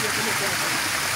思ってます